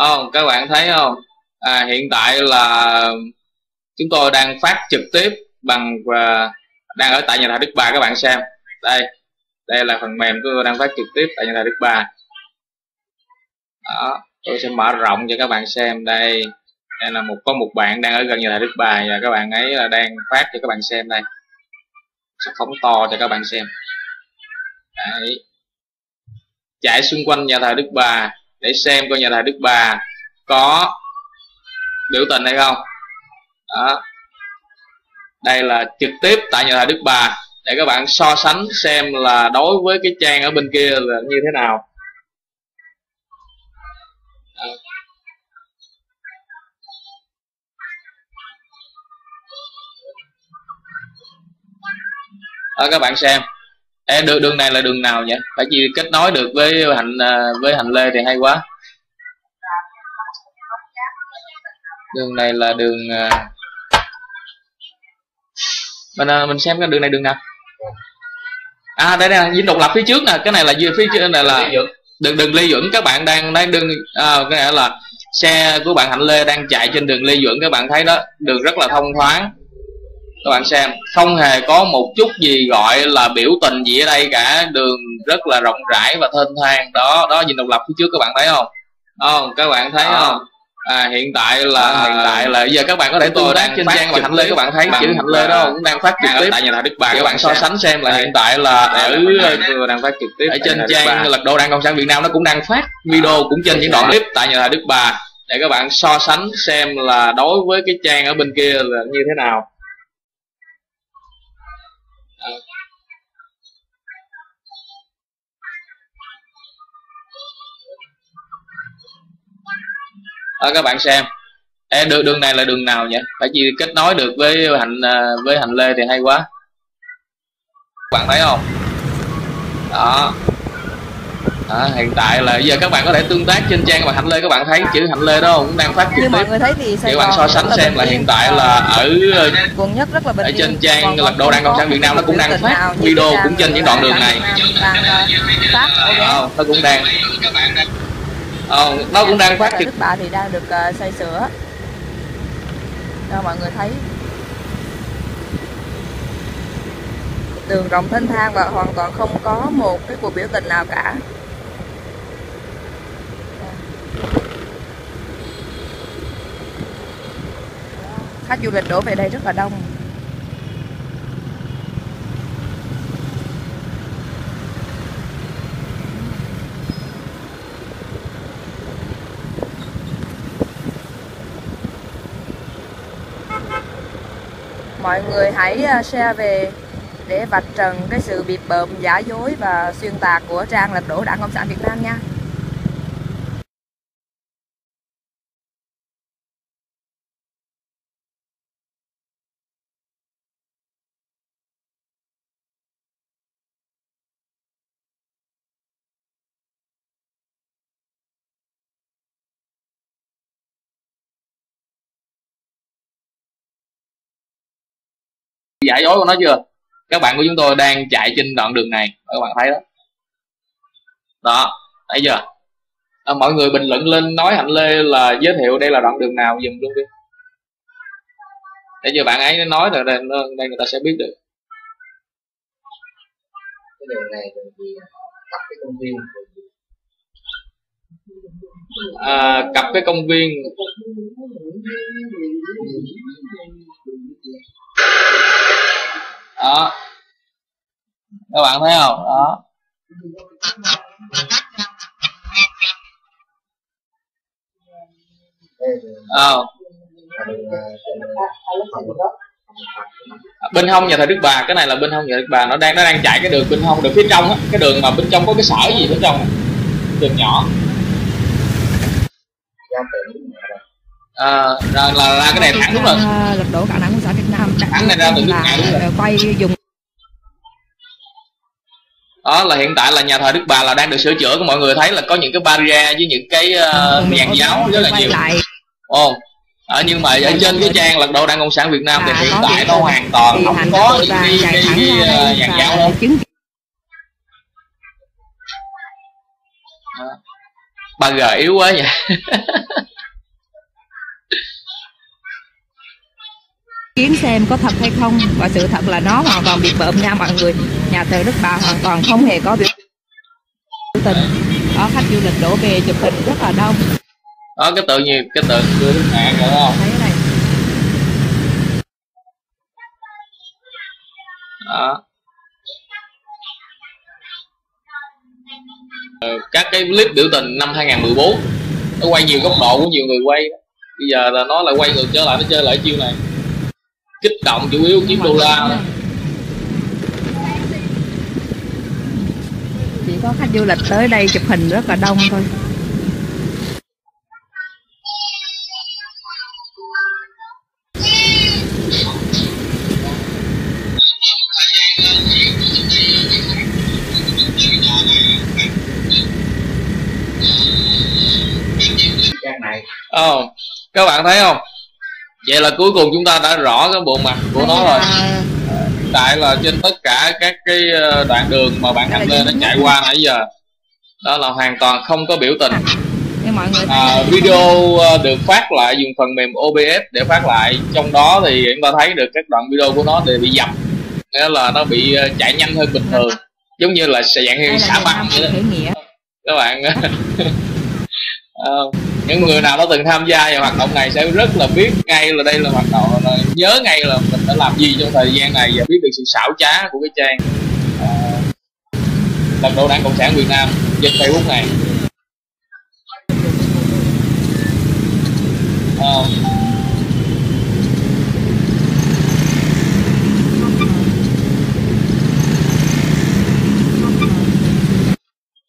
không các bạn thấy không? À, hiện tại là chúng tôi đang phát trực tiếp bằng và đang ở tại nhà thờ Đức Bà các bạn xem. Đây đây là phần mềm chúng tôi đang phát trực tiếp tại nhà thờ Đức Bà đó, tôi sẽ mở rộng cho các bạn xem đây. Đây là một, có một bạn đang ở gần nhà thờ Đức Bà và các bạn ấy là đang phát cho các bạn xem đây. Sẽ phóng to cho các bạn xem. Đấy. chạy xung quanh nhà thờ Đức Bà để xem coi nhà thờ Đức Bà có biểu tình hay không. Đó. Đây là trực tiếp tại nhà thờ Đức Bà để các bạn so sánh xem là đối với cái trang ở bên kia là như thế nào. Đó, các bạn xem. Ê, đường đường này là đường nào nhỉ? Phải chi kết nối được với hành à, với hành lê thì hay quá. Đường này là đường à, mình à, mình xem cái đường này đường nào. À đây là dinh độc lập phía trước nè. Cái này là phía trước này là đường đường lê duẩn. Các bạn đang đang đường à, cái này là xe của bạn hạnh lê đang chạy trên đường lê duẩn. Các bạn thấy đó đường rất là thông thoáng các bạn xem không hề có một chút gì gọi là biểu tình gì ở đây cả. Đường rất là rộng rãi và thênh thang. Đó đó nhìn độc lập phía trước các bạn thấy không? Không? Các bạn thấy không? À, hiện tại là à, hiện tại là giờ các bạn có thể tôi đang trên trang và hạnh lê các bạn thấy chữ hạnh lê đó cũng đang phát trực tiếp. tại nhà thờ đức bà các bạn so sánh xem là hiện tại là ở đang phát trực tiếp ở trên trang lật đô đảng cộng sản việt nam nó cũng đang phát video cũng trên những đoạn clip tại nhà thờ đức bà. Để các bạn so sánh xem là đối với cái trang ở bên kia là như thế nào đó, các bạn xem. Ê, đường đường này là đường nào nhỉ? Phải chi kết nối được với hành à, với hành lê thì hay quá. Các bạn thấy không? Đó. À, hiện tại là giờ các bạn có thể tương tác trên trang bằng hạnh lê các bạn thấy chữ hạnh lê đó cũng đang phát trực tiếp mọi người thấy thì các bạn so sánh xem là hiện tại là ở quận nhất rất là bình ở trên trang lật độ đảng cộng sản việt nam nó cũng đang phát video cũng trên những đoạn đường này. Phát nó cũng đang ờ, nó cũng đang phát trực. bà thì đang được uh, xây sửa. Cho mọi người thấy. Đường rộng thênh thang và hoàn toàn không có một cái cuộc biểu tình nào cả. Khách du lịch đổ về đây rất là đông mọi người hãy à, share về để vạch trần cái sự bịp bợm, giả dối và xuyên tạc của trang lật đổ đảng cộng sản việt nam nha. Giả dối của nó chưa? Các bạn của chúng tôi đang chạy trên đoạn đường này các bạn thấy đó. Đó thấy chưa? À, mọi người bình luận lên nói hạnh lê là giới thiệu đây là đoạn đường nào dùm luôn đi. Để giờ bạn ấy nói rồi đây, đây người ta sẽ biết được. Cái đường này thì cặp cái công viên à, cặp cái công viên. Đó. Các bạn thấy không? Đó. Oh. bên hông nhà thờ Đức Bà cái này là bên hông nhà thờ Đức Bà. Nó đang nó đang chạy cái đường bên hông đường phía trong á. Cái đường mà bên trong có cái sở gì bên trong? Đường nhỏ à, là, là, là cái này thẳng đúng rồi lật đổ cả nắng của xã Việt Nam thẳng này ra từ nước ngoài đúng rồi. quay dùng. Đó là hiện tại là nhà thờ Đức Bà là đang được sửa chữa mọi người thấy là có những cái barrier với những cái uh, nhạc giáo rất là nhiều. ồ à, nhưng mà ở trên cái trang lật độ đảng cộng sản việt nam thì hiện tại nó hoàn toàn không có những cái cái, cái, nhạc giáo đâu ba g yếu quá vậy. Kiến xem có thật hay không. Và sự thật là nó hoàn toàn bị bợm nha mọi người. Nhà thờ Đức Bà hoàn toàn không hề có biểu tình. Có khách du lịch đổ về chụp hình rất là đông. Đó cái tượng gì cái tượng đưa Đức Mẹ rồi không? Thấy này. Đó các cái clip biểu tình năm 2014 nó quay nhiều góc độ của nhiều người quay bây giờ là nó lại quay ngược trở lại nó chơi lại chiêu này. Kích động chủ yếu kiếm đô la chỉ có khách du lịch tới đây chụp hình rất là đông thôi oh, các bạn thấy không? Vậy là cuối cùng chúng ta đã rõ cái bộ mặt của nó rồi. Hiện tại là trên tất cả các cái ờ, đoạn đường mà bạn hành lên nó chạy qua nãy giờ đó là hoàn toàn không có biểu tình. À, video ờ, được phát lại dùng phần mềm OBS để phát lại. Trong đó thì chúng ta thấy được các đoạn video của nó đều bị dập. Nghĩa là nó bị ờ, chạy nhanh hơn bình thường. Giống như là dạng xả băng vậy đó. các bạn. Uh, những người nào đã từng tham gia vào hoạt động này sẽ rất là biết ngay là đây là hoạt động là nhớ ngay là mình đã làm gì trong thời gian này và biết được sự xảo trá của cái trang à, lật đổ đảng cộng sản việt nam trên facebook này. À,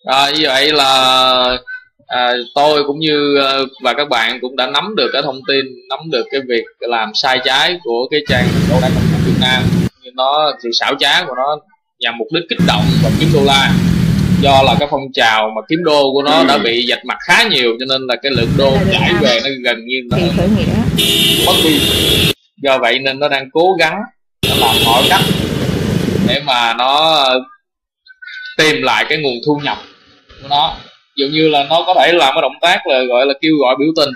rồi như vậy là à, tôi cũng như ờ, và các bạn cũng đã nắm được cái thông tin nắm được cái việc làm sai trái của cái trang đô la sản Việt Nam. Nó sự xảo trá của nó nhằm mục đích kích động và kiếm đô la. Do là cái phong trào mà kiếm đô của nó đã bị dạch mặt khá nhiều cho nên là cái lượng đô chảy về nó gần như nó mất đi. Do vậy nên nó đang cố gắng nó làm mọi cách để mà nó tìm lại cái nguồn thu nhập của nó dụ như là nó có thể làm cái động tác là gọi là kêu gọi biểu tình.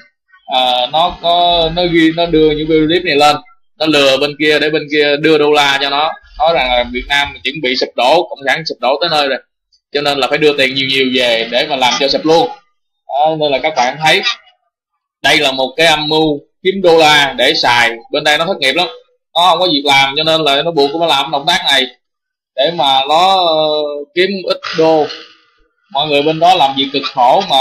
À, nó có nó ghi nó đưa những video clip này lên. Nó lừa bên kia để bên kia đưa đô la cho nó. Nói rằng là Việt Nam chuẩn bị sụp đổ cộng sản sụp đổ tới nơi rồi. Cho nên là phải đưa tiền nhiều nhiều về để mà làm cho sụp luôn. Đó, nên là các bạn thấy đây là một cái âm mưu kiếm đô la để xài. Bên đây nó thất nghiệp lắm. Nó không có việc làm cho nên là nó buộc nó làm động tác này để mà nó ờ, kiếm ít đô mọi người bên đó làm việc cực khổ mà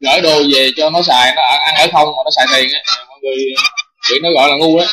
gửi đồ về cho nó xài, nó ăn ở không mà nó xài tiền á. Mọi người bị nó gọi là ngu đó